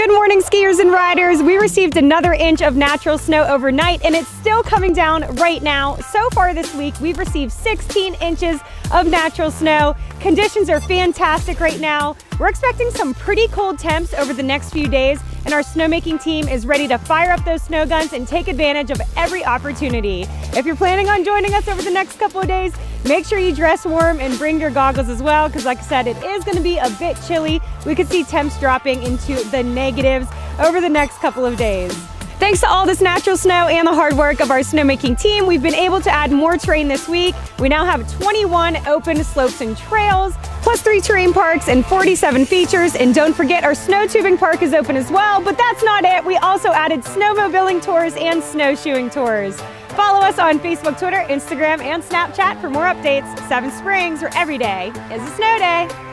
Good morning, skiers and riders. We received another inch of natural snow overnight, and it's still coming down right now. So far this week, we've received 16 inches of natural snow. Conditions are fantastic right now. We're expecting some pretty cold temps over the next few days, and our snowmaking team is ready to fire up those snow guns and take advantage of every opportunity. If you're planning on joining us over the next couple of days, make sure you dress warm and bring your goggles as well, because like I said, it is gonna be a bit chilly. We could see temps dropping into the negatives over the next couple of days. Thanks to all this natural snow and the hard work of our snowmaking team, we've been able to add more terrain this week. We now have 21 open slopes and trails, plus three terrain parks and 47 features. And don't forget our snow tubing park is open as well, but that's not it. We also added snowmobiling tours and snowshoeing tours. Follow us on Facebook, Twitter, Instagram, and Snapchat for more updates. Seven Springs, where every day is a snow day.